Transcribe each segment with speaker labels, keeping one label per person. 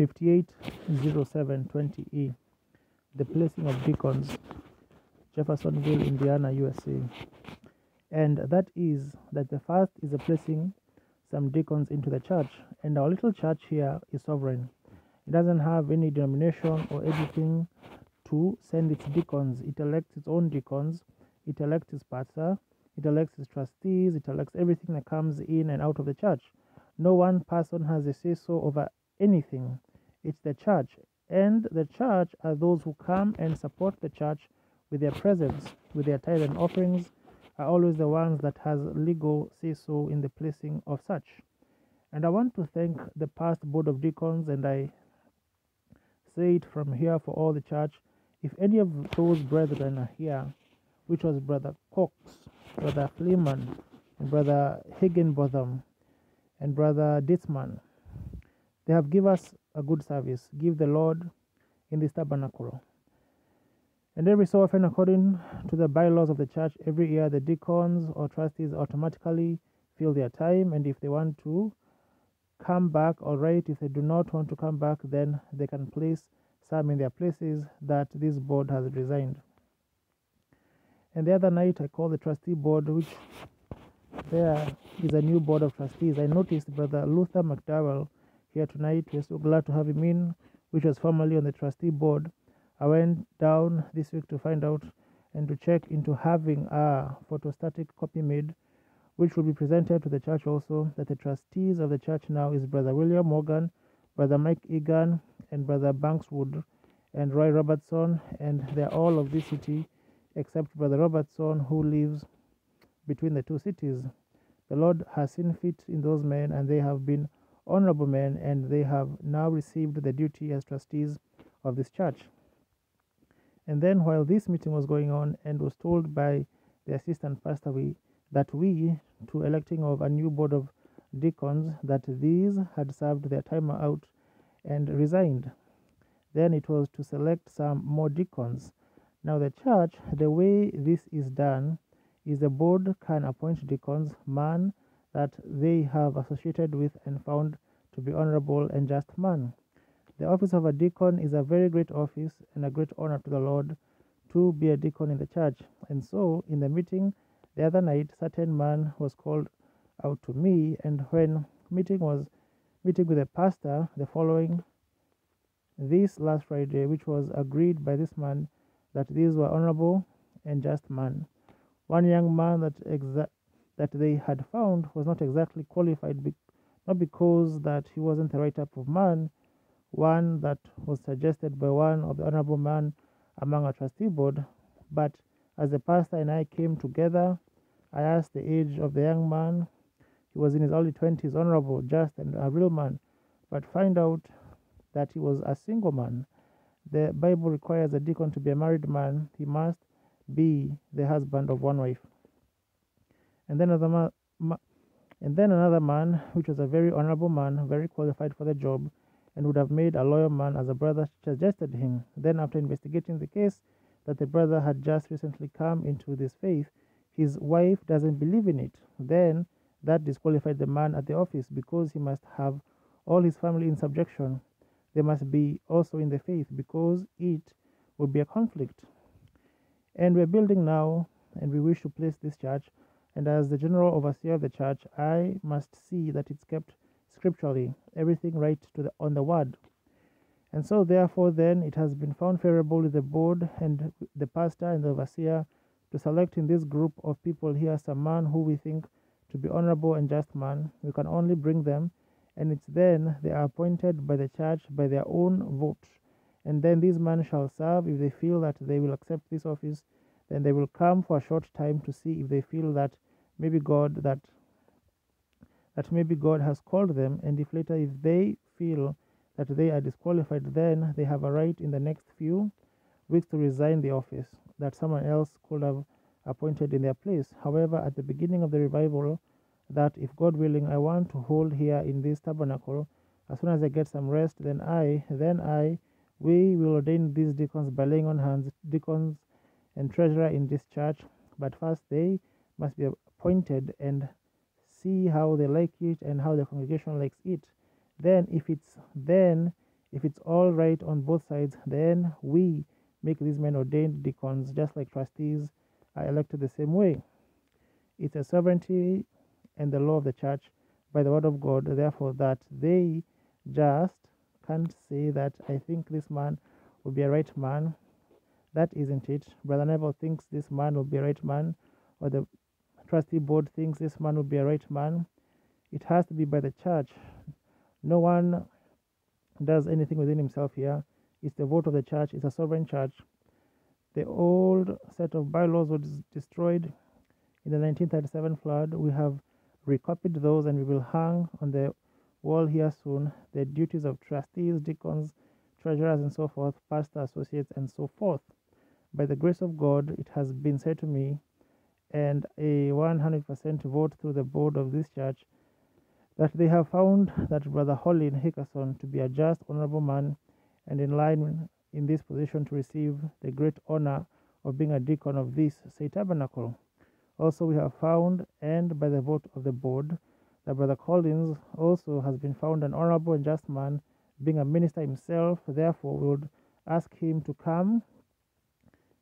Speaker 1: 580720E, the placing of deacons, Jeffersonville, Indiana, USA. And that is that the first is a placing some deacons into the church, and our little church here is sovereign. It doesn't have any denomination or anything to send its deacons. It elects its own deacons, it elects its pastor, it elects its trustees, it elects everything that comes in and out of the church. No one person has a say so over anything. It's the church. And the church are those who come and support the church with their presence, with their tithe and offerings, are always the ones that has legal say so in the placing of such. And I want to thank the past board of deacons, and I say it from here for all the church. If any of those brethren are here, which was Brother Cox, Brother Fleeman, and Brother Higginbotham, and Brother Ditzman, they have given us a good service. Give the Lord in this tabernacle. And every so often, according to the bylaws of the church, every year the deacons or trustees automatically fill their time, and if they want to come back, all right. If they do not want to come back, then they can place some in their places that this board has resigned. And the other night, I called the trustee board, which there is a new board of trustees. I noticed Brother Luther McDowell here tonight. We're so glad to have him in, which was formerly on the trustee board. I went down this week to find out and to check into having a photostatic copy made, which will be presented to the church also. That the trustees of the church now is Brother William Morgan, Brother Mike Egan, and Brother Banks Wood, and Roy Roberson, and they're all of this city except Brother Roberson, who lives between the two cities. The Lord has seen fit in those men, and they have been honorable men, and they have now received the duty as trustees of this church. And then, while this meeting was going on, and was told by the assistant pastor we, that we, to electing of a new board of deacons, that these had served their time out and resigned. Then it was to select some more deacons. Now, the church, the way this is done, is the board can appoint deacons, man that they have associated with and found to be honorable and just man. The office of a deacon is a very great office and a great honor to the Lord to be a deacon in the church. And so, in the meeting the other night, certain man was called out to me, and when meeting was meeting with the pastor, the following this last Friday, which was agreed by this man that these were honorable and just man. One young man that exa- that they had found was not exactly qualified, be- not because that he wasn't the right type of man, one that was suggested by one of the honorable men among our trustee board. But as the pastor and I came together, I asked the age of the young man. He was in his early 20s, honorable, just, and a real man, but find out that he was a single man. The Bible requires a deacon to be a married man, he must be the husband of one wife. And then another man, ma- and then another man, which was a very honorable man, very qualified for the job, and would have made a loyal man as a brother suggested him. Then, after investigating the case, that the brother had just recently come into this faith, his wife doesn't believe in it. Then that disqualified the man at the office because he must have all his family in subjection. They must be also in the faith because it would be a conflict. And we're building now, and we wish to place this church. And as the general overseer of the church, I must see that it's kept scripturally, everything right to the, on the word. And so, therefore, then it has been found favorable with the board and the pastor and the overseer to select in this group of people here some man who we think to be honorable and just man. We can only bring them, and it's then they are appointed by the church by their own vote. And then these men shall serve if they feel that they will accept this office. Then they will come for a short time to see if they feel that maybe God that that maybe God has called them, and if later if they feel that they are disqualified, then they have a right in the next few weeks to resign the office that someone else could have appointed in their place. However, at the beginning of the revival, that if God willing, I want to hold here in this tabernacle, as soon as I get some rest, then I, then I, we will ordain these deacons by laying on hands, deacons and treasurer in this church. But first, they must be appointed and see how they like it and how the congregation likes it. Then, if it's then, If it's all right on both sides, then we make these men ordained deacons, just like trustees are elected the same way. It's a sovereignty and the law of the church by the word of God, therefore, that they just can't say that I think this man will be a right man. That isn't it. Brother Neville thinks this man will be a right man, or the trustee board thinks this man will be a right man. It has to be by the church. No one does anything within himself here. It's the vote of the church, it's a sovereign church. The old set of bylaws was destroyed in the 1937 flood. We have recopied those and we will hang on the wall here soon the duties of trustees, deacons, treasurers, and so forth, pastor associates, and so forth. By the grace of God, it has been said to me, and a 100% vote through the board of this church, that they have found that Brother Holin Hickerson to be a just, honorable man and in line in this position to receive the great honor of being a deacon of this say tabernacle. Also, we have found, and by the vote of the board, that Brother Collins also has been found an honorable and just man, being a minister himself. Therefore, we would ask him to come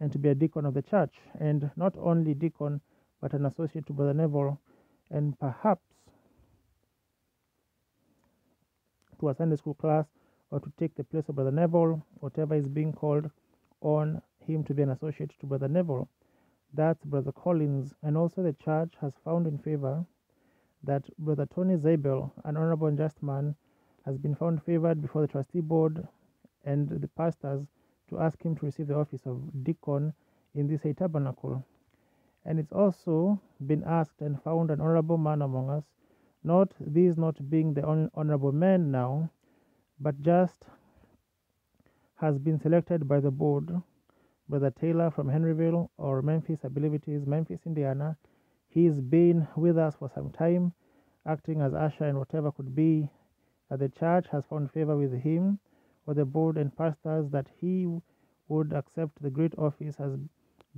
Speaker 1: and to be a deacon of the church, and not only deacon, but an associate to Brother Neville, and perhaps to a Sunday school class or to take the place of Brother Neville, whatever is being called on him to be an associate to Brother Neville. That's Brother Collins, and also the church has found in favor that Brother Tony Zabel, an honorable and just man, has been found favored before the trustee board and the pastors to ask him to receive the office of deacon in this tabernacle. And it's also been asked and found an honorable man among us, not these not being the honorable men now, but just has been selected by the board. Brother Taylor from Henryville or Memphis, I believe it is Memphis, Indiana. He's been with us for some time, acting as usher and whatever could be that the church has found favor with him or the board and pastors that he would accept the great office as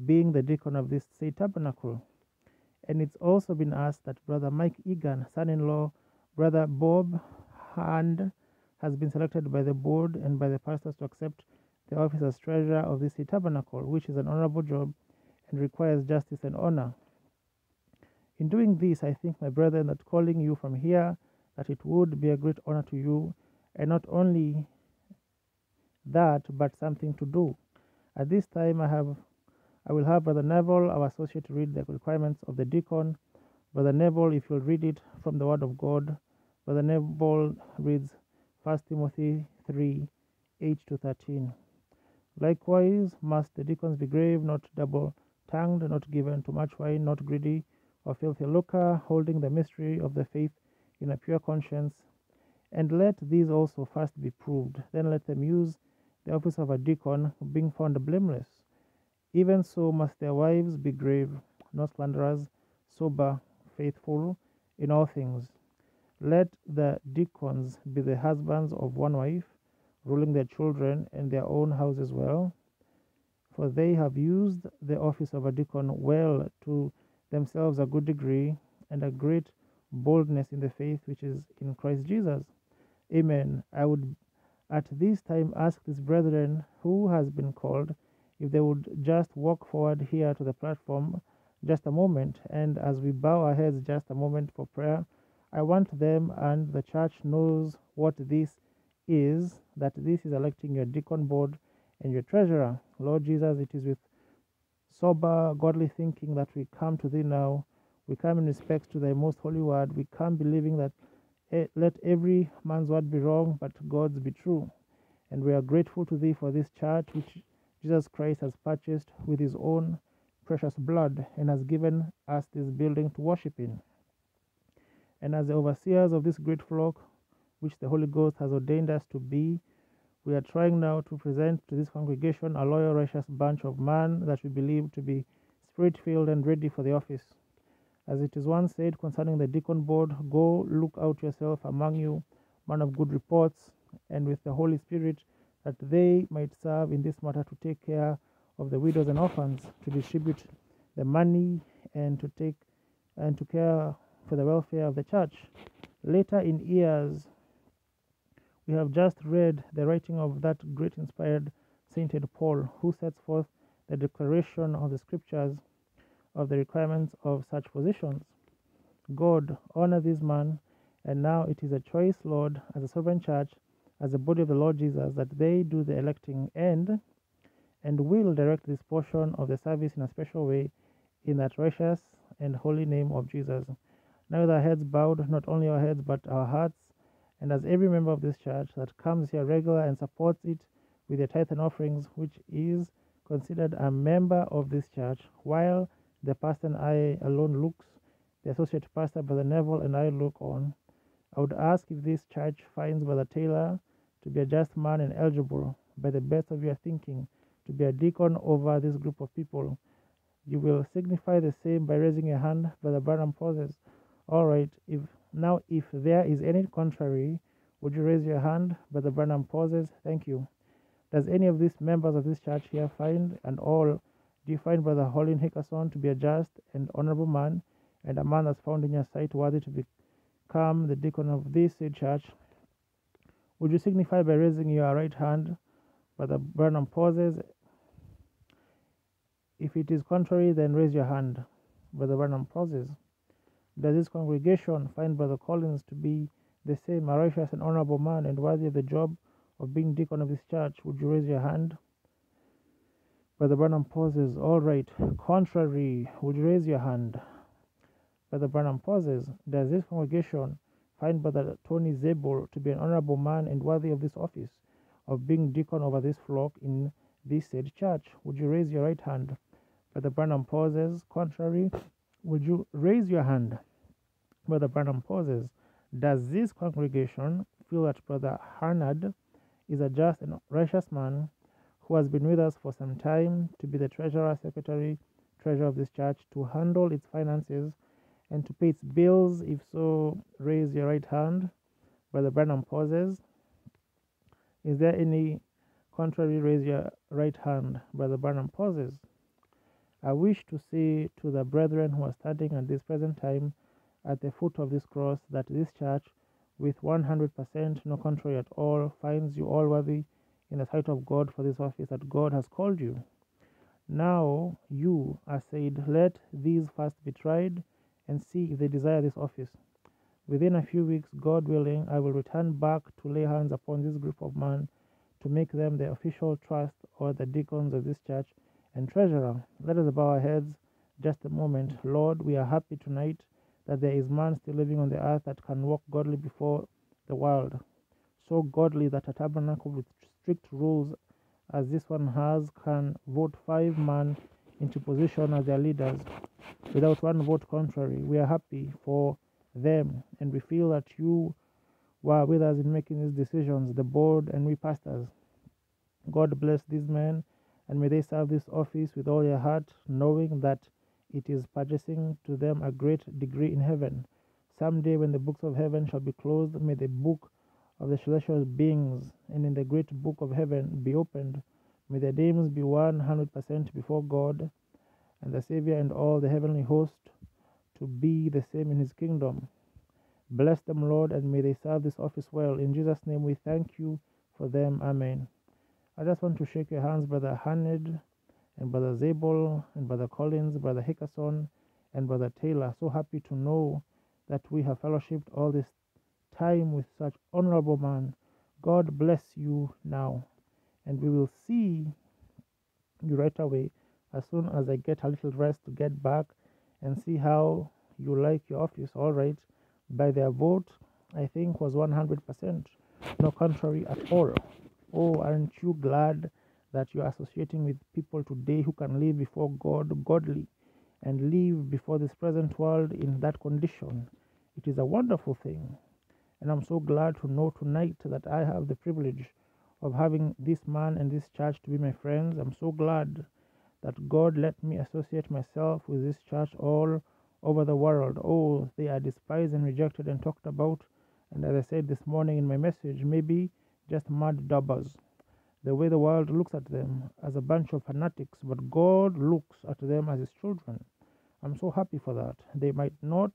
Speaker 1: being the deacon of this say tabernacle. And it's also been asked that Brother Mike Egan, son in law, Brother Bob Hand, has been selected by the board and by the pastors to accept the office as treasurer of this tabernacle, which is an honorable job and requires justice and honor. In doing this, I think, my brethren, that calling you from here, that it would be a great honor to you, and not only that, but something to do. At this time, I have, I will have Brother Neville, our associate, read the requirements of the deacon. Brother Neville, if you'll read it from the Word of God, Brother Neville reads 1 Timothy 3 8 to 13. Likewise, must the deacons be grave, not double tongued, not given to much wine, not greedy, or filthy lucre, holding the mystery of the faith in a pure conscience. And let these also first be proved, then let them use the office of a deacon, being found blameless. Even so must their wives be grave, not slanderers, sober, faithful in all things. Let the deacons be the husbands of one wife, ruling their children and their own houses well. For they have used the office of a deacon well to themselves a good degree and a great boldness in the faith which is in Christ Jesus. Amen. I would at this time ask these brethren who has been called if they would just walk forward here to the platform just a moment and as we bow our heads just a moment for prayer I want them and the church knows what this is that this is electing your deacon board and your treasurer. Lord Jesus, it is with sober, godly thinking that we come to thee now. We come in respect to thy most holy word. We come believing that Eh, let every man's word be wrong, but God's be true. And we are grateful to thee for this church which Jesus Christ has purchased with his own precious blood and has given us this building to worship in. And as the overseers of this great flock, which the Holy Ghost has ordained us to be, we are trying now to present to this congregation a loyal, righteous bunch of men that we believe to be spirit filled and ready for the office. As it is once said concerning the deacon board, go look out yourself among you, man of good reports, and with the Holy Spirit, that they might serve in this matter to take care of the widows and orphans, to distribute the money, and to take and to care for the welfare of the church. Later in years, We have just read the writing of that great inspired sainted Paul, who sets forth the declaration of the scriptures of the requirements of such positions. God, honor this man, and now it is a choice, Lord, as a sovereign church, as the body of the Lord Jesus, that they do the electing and and will direct this portion of the service in a special way in that righteous and holy name of Jesus. Now with our heads bowed, not only our heads but our hearts, and as every member of this church that comes here regular and supports it with their tithe and offerings, which is considered a member of this church, while the pastor and I alone looks, the associate pastor Brother Neville and I look on. I would ask if this church finds Brother Taylor to be a just man and eligible by the best of your thinking to be a deacon over this group of people. You will signify the same by raising your hand, Brother Branham pauses. All right, if now if there is any contrary, would you raise your hand? Brother Branham pauses. Thank you. Does any of these members of this church here find and all do you find Brother Holin Hickerson to be a just and honorable man and a man that's found in your sight worthy to become the deacon of this church? Would you signify by raising your right hand? Brother Branham pauses if it is contrary, then raise your hand. Brother Branham pauses. Does this congregation find Brother Collins to be the same, a righteous and honorable man and worthy of the job of being deacon of this church? Would you raise your hand? Brother Branham pauses. All right. Contrary, would you raise your hand? Brother Branham pauses. Does this congregation find Brother Tony Zabel to be an honorable man and worthy of this office of being deacon over this flock in this said church? Would you raise your right hand? Brother Branham pauses. Contrary, would you raise your hand? Brother Branham pauses. Does this congregation feel that Brother Harnad is a just and righteous man who has been with us for some time to be the treasurer, secretary, treasurer of this church, to handle its finances and to pay its bills? If so, raise your right hand. Brother Branham pauses. Is there any contrary? Raise your right hand. Brother Branham pauses. I wish to say to the brethren who are standing at this present time at the foot of this cross that this church, with 100% no contrary at all, finds you all worthy in the sight of God for this office that God has called you. Now you are said, Let these first be tried and see if they desire this office. Within a few weeks, God willing, I will return back to lay hands upon this group of men to make them the official trust or the deacons of this church and treasurer. Let us bow our heads just a moment. Lord, we are happy tonight that there is man still living on the earth that can walk godly before the world. So godly that a tabernacle with strict rules as this one has can vote five men into position as their leaders without one vote contrary. We are happy for them and we feel that you were with us in making these decisions, the board and we pastors. God bless these men and may they serve this office with all their heart, knowing that it is purchasing to them a great degree in heaven. Some day, when the books of heaven shall be closed, may the book of the celestial beings and in the great book of heaven be opened. May their names be 100% before God and the Savior and all the heavenly host to be the same in his kingdom. Bless them, Lord, and may they serve this office well. In Jesus' name we thank you for them. Amen. I just want to shake your hands, Brother Haned and Brother Zabel and Brother Collins, Brother Hickerson and Brother Taylor. So happy to know that we have fellowshipped all this time with such honorable man. God bless you now. And we will see you right away as soon as I get a little rest to get back and see how you like your office. All right. By their vote, I think was 100%. No contrary at all. Oh, aren't you glad that you are associating with people today who can live before God godly and live before this present world in that condition? It is a wonderful thing. And I'm so glad to know tonight that I have the privilege of having this man and this church to be my friends. I'm so glad that God let me associate myself with this church all over the world. Oh, they are despised and rejected and talked about. And as I said this morning in my message, maybe just mud daubers. The way the world looks at them as a bunch of fanatics, but God looks at them as his children. I'm so happy for that. They might not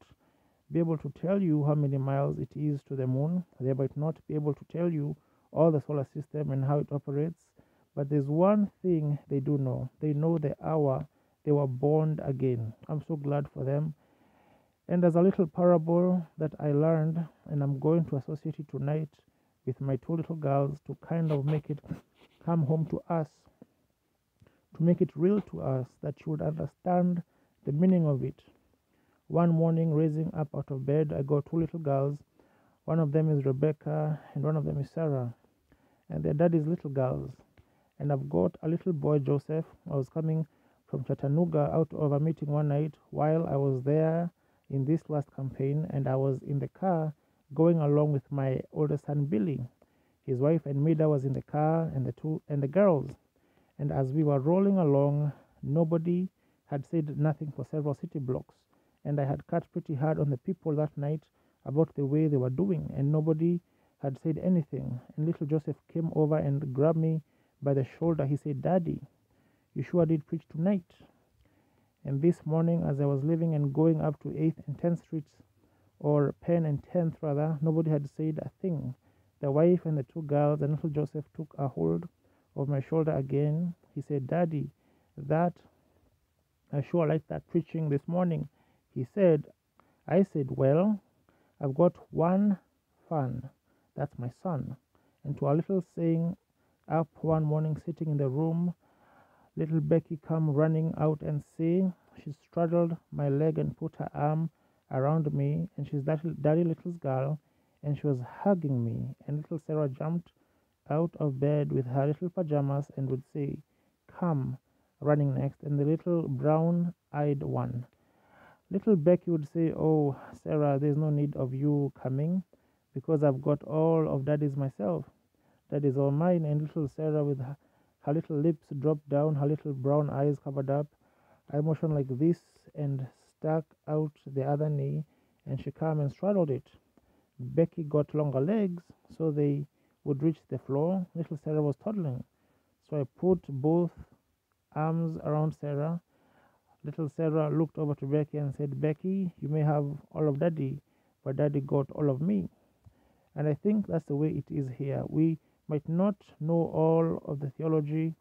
Speaker 1: be able to tell you how many miles it is to the moon. They might not be able to tell you all the solar system and how it operates. But there's one thing they do know they know the hour they were born again. I'm so glad for them. And there's a little parable that I learned, and I'm going to associate it tonight with my two little girls to kind of make it come home to us, to make it real to us, that you would understand the meaning of it. One morning, raising up out of bed, I got two little girls. One of them is Rebecca, and one of them is Sarah, and their daddy's little girls. And I've got a little boy, Joseph. I was coming from Chattanooga out of a meeting one night while I was there in this last campaign, and I was in the car going along with my oldest son Billy. His wife and Meda was in the car, and the two and the girls. And as we were rolling along, nobody had said nothing for several city blocks and I had cut pretty hard on the people that night about the way they were doing, and nobody had said anything. And little Joseph came over and grabbed me by the shoulder. He said, Daddy, you sure did preach tonight. And this morning, as I was leaving and going up to 8th and 10th Streets, or Penn and 10th rather, nobody had said a thing. The wife and the two girls and little Joseph took a hold of my shoulder again. He said, Daddy, that I sure like that preaching this morning. He said, I said, Well, I've got one fan. That's my son. And to a little saying up one morning sitting in the room, little Becky come running out and say she straddled my leg and put her arm around me and she's that daddy little's girl and she was hugging me and little Sarah jumped out of bed with her little pajamas and would say, Come, running next, and the little brown eyed one Little Becky would say, Oh, Sarah, there's no need of you coming because I've got all of daddy's myself. That is all mine. And little Sarah, with her, her little lips dropped down, her little brown eyes covered up, I motioned like this and stuck out the other knee, and she came and straddled it. Becky got longer legs so they would reach the floor. Little Sarah was toddling. So I put both arms around Sarah Little Sarah looked over to Becky and said, Becky, you may have all of daddy, but daddy got all of me. And I think that's the way it is here. We might not know all of the theology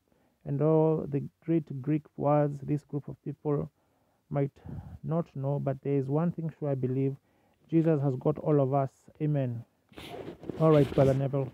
Speaker 1: and all the great Greek words this group of people might not know, but there is one thing sure I believe Jesus has got all of us. Amen. All right, Brother Neville.